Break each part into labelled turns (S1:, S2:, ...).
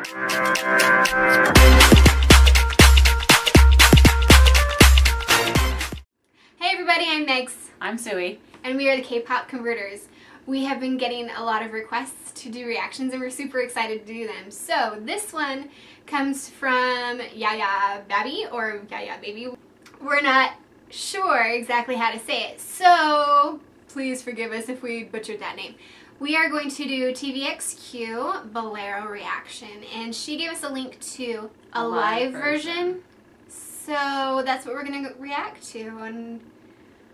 S1: Hey everybody, I'm Megs,
S2: I'm Suey.
S1: and we are the K-pop Konverters. We have been getting a lot of requests to do reactions, and we're super excited to do them. So this one comes from Yaya Baby or Yaya Baby. We're not sure exactly how to say it, so please forgive us if we butchered that name. We are going to do TVXQ Bolero reaction, and she gave us a link to a,
S2: A
S1: live,
S2: live
S1: version.
S2: version.
S1: So that's what we're gonna react to, and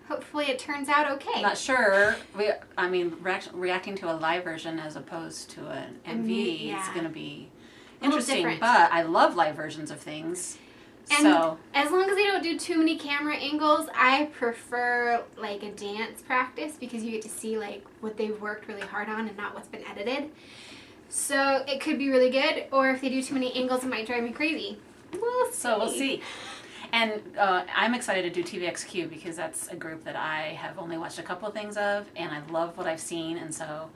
S1: hopefully it turns out okay.
S2: I'm not sure. We, I mean, react, reacting to a live version as opposed to an MV
S1: MV,
S2: mm,
S1: is
S2: going to be interesting. But I love live versions of things.
S1: And
S2: so
S1: as long as they don't do too many camera angles, I prefer like a dance practice because you get to see like what they've worked really hard on and not what's been edited. So it could be really good, or if they do too many angles, it might drive me crazy. We'll see.
S2: so we'll see. And uh, I'm excited to do TVXQ because that's a group that I have only watched a couple of things of, and I love what I've seen, and so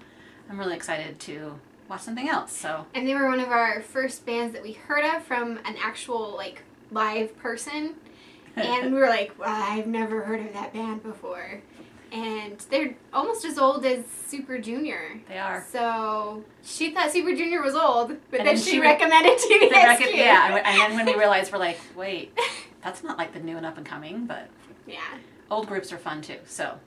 S2: I'm really excited to watch something else. So
S1: And they were one of our first bands that we heard of from an actual like live person. and we were like, well, I've never heard of that band before. And they're almost as old as Super Junior.
S2: they are.
S1: So she thought Super Junior was old, but
S2: And
S1: then she,
S2: she
S1: recommended TVXQ.
S2: record- yeah, and then when we realized, we're like, wait, that's not like the new and up and coming, but
S1: yeah.
S2: old groups are fun too. So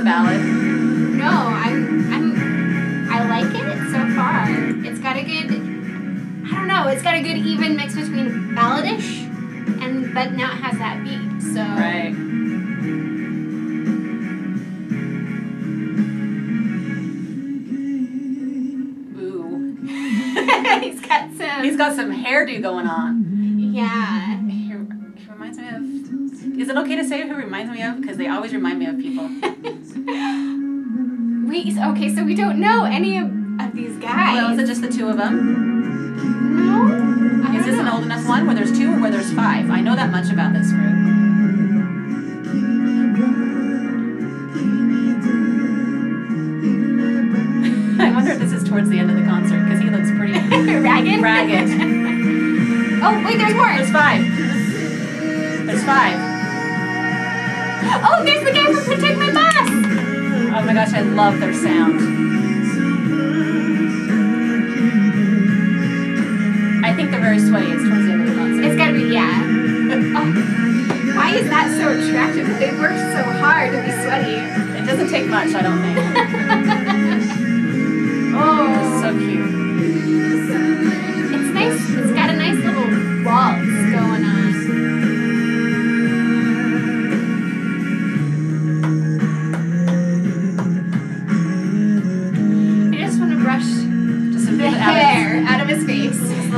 S1: a
S2: ballad?
S1: No, I'm, I'm, I like it so far. It's got a good, I don't know, it's got a good even mix between balladish and but now it has that beat. So
S2: Right. Ooh.
S1: he's got some.
S2: He's got some hairdo going on.
S1: yeah.
S2: Is it okay to say who reminds me of? Because they always remind me of people.
S1: We okay, so we don't know any of, of these guys.
S2: Well, is it just the two of them?
S1: no. I
S2: Is this an old enough one where there's two or where there's five? I know that much about this group. I wonder if this is towards the end of the concert because he looks pretty
S1: ragged?
S2: ragged.
S1: oh wait, there's more.
S2: There's five. There's five.
S1: Oh, there's the guy from Protect My Boss.
S2: Oh my gosh, I love their sound. I think they're very sweaty. It's towards the end of the concert.
S1: It's gotta be yeah. Oh, why is that so attractive? They work so hard to be sweaty.
S2: It doesn't take much, I don't think.
S1: oh,
S2: So cute. Oh.
S1: it's nice. It's got a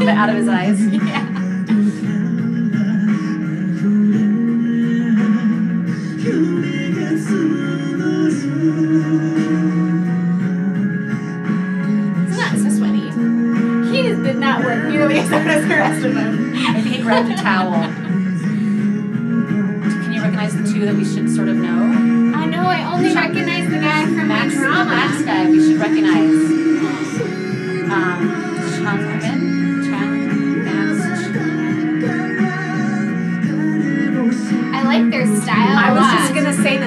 S1: little
S2: bit out of
S1: his
S2: eyes.
S1: yeah. He's not so sweaty. He did not work nearly as hard as the rest of them.
S2: Maybe he grabbed a towel. Can you recognize the two that we should sort of know?
S1: I know, I only recognize the guy from
S2: Max,
S1: drama.
S2: Max guy we should recognize. Um, Changmin? Chang?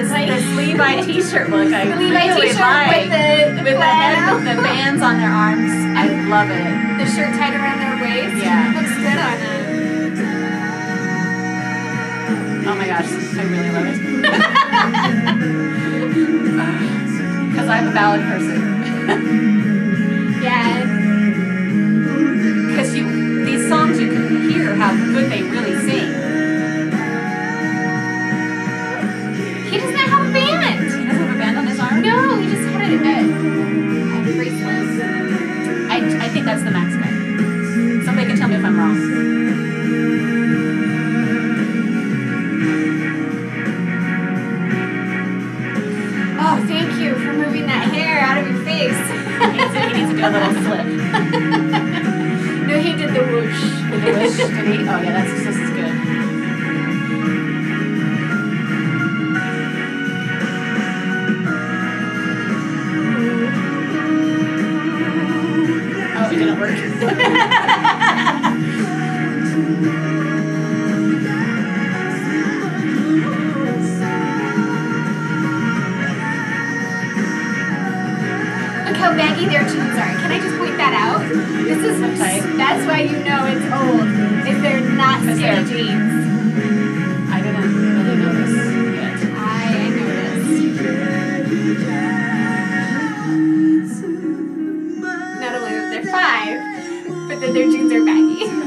S2: Say this, Levi t-shirt look. I
S1: the Levi
S2: really
S1: t-shirt
S2: like.
S1: with the, the
S2: with the head, with the bands on their arms. I love it.
S1: the shirt tied around their waist.
S2: Yeah.
S1: Looks good on them.
S2: Oh my gosh, I really love it. Because I'm a ballad person. how
S1: baggy their jeans are. Can I just point that out? This is
S2: Okay.
S1: that's why you know it's old. If they're not skinny jeans.
S2: I didn't really notice yet.
S1: I noticed. Not only that they're five, but that their jeans are baggy.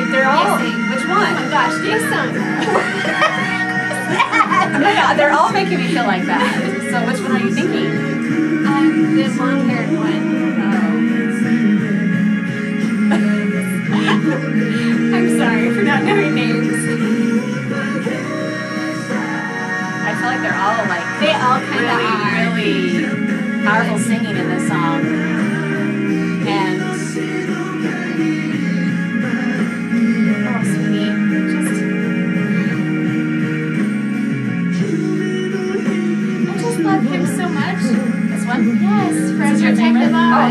S2: One? They, they're all.
S1: Yes,
S2: Which
S1: Oh my
S2: one?
S1: gosh, yay song.
S2: No, no, they're all making me feel like that. So which one are you thinking?
S1: um, the long haired one.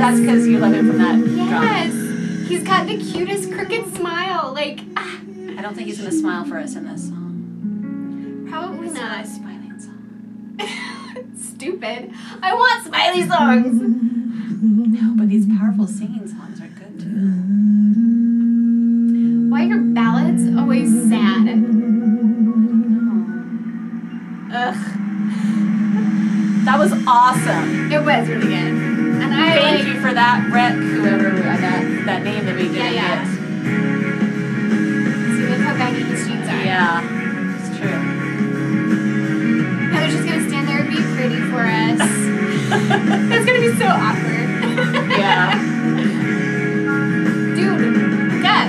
S2: That's because you love him from that drama.
S1: Yes. He's got the cutest crooked smile. Like, ah,
S2: I don't think he's gonna smile for us in this song.
S1: probably
S2: It's not
S1: not.
S2: a smiling song.
S1: Stupid. I want smiley songs.
S2: No, but these powerful singing songs are good too.
S1: Why are ballads always sad? Ugh.
S2: That was awesome.
S1: It was really good.
S2: Thank you for that, Brett, whoever uh, that that name that we didn't
S1: Yeah, yeah. See, look how baggy his jeans are.
S2: Yeah, it's true.
S1: Now they're just gonna stand there and be pretty for us. That's gonna be so awkward.
S2: Yeah.
S1: Dude, look up.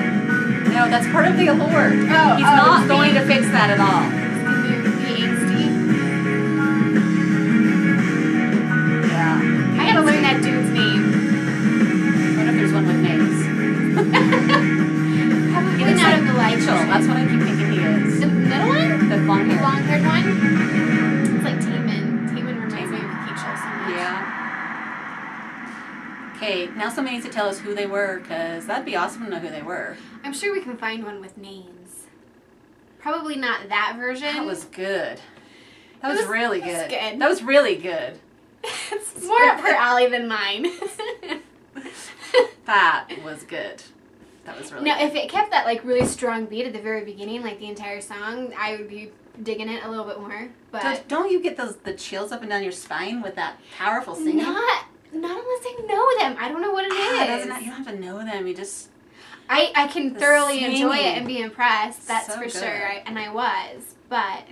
S2: No, that's part of the allure.
S1: Oh,
S2: He's
S1: oh,
S2: not going to fix that at all. That's what I keep thinking he is.
S1: The middle one?
S2: The long
S1: The
S2: hair.
S1: long haired one? It's like Taman. Taman reminds me of Keachel so much.
S2: Yeah. Okay, now somebody needs to tell us who they were, because that'd be awesome to know who they were.
S1: I'm sure we can find one with names. Probably not that version.
S2: That was good. That was,
S1: was-
S2: really
S1: was
S2: good.
S1: good.
S2: That was really good.
S1: it's more up her alley than mine.
S2: That was good. That was really
S1: no,
S2: good.
S1: if it kept that like really strong beat at the very beginning, like the entire song, I would be digging it a little bit more. But
S2: Don't- Don't you get those the chills up and down your spine with that powerful singing?
S1: not not unless I know them. I don't know what it
S2: Ah,
S1: is.
S2: doesn't, you don't have to know them. You just
S1: I, I can thoroughly enjoy it and be impressed. That's
S2: So
S1: for
S2: good.
S1: sure. I, and I was, but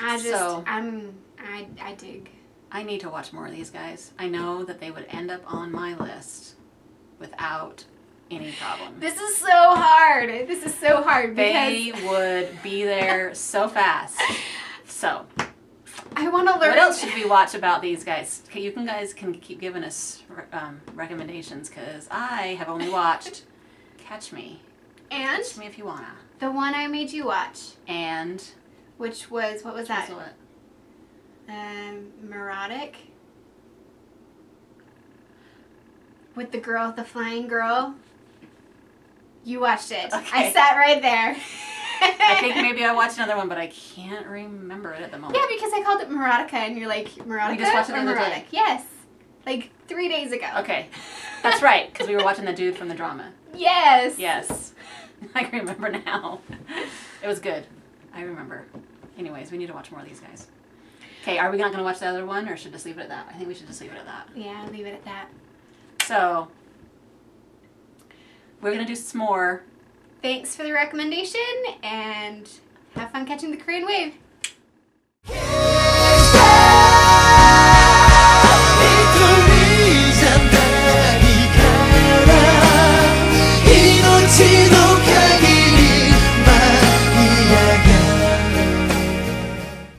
S1: I just
S2: So-
S1: I'm I I dig.
S2: I need to watch more of these guys. I know that they would end up on my list without any problem.
S1: This is so hard. This is so hard because
S2: They would be there so fast. So,
S1: I want to learn.
S2: what else should we watch about these guys? You can guys can keep giving us um, recommendations because I have only watched Catch Me.
S1: And
S2: Catch Me if you wanna.
S1: the one I made you watch,
S2: And
S1: which was what was that?
S2: what?
S1: Um, Mirotic. With the girl, the flying girl. You watched it.
S2: Okay.
S1: I sat right there.
S2: I think maybe I watched another one, but I can't remember it at the moment.
S1: Yeah, because I called it Marotica, and you're like Marotica.
S2: We just watched it the day.
S1: Yes, like three days ago.
S2: Okay, that's right, because we were watching the dude from the drama.
S1: Yes.
S2: Yes, I can remember now. It was good. I remember. Anyways, we need to watch more of these guys. Okay, are we not going to watch the other one, or should just leave it at that? I think we should just leave it at that.
S1: Yeah, leave it at that.
S2: So we're going to do s'more.
S1: Thanks for the recommendation and have fun catching the Korean wave.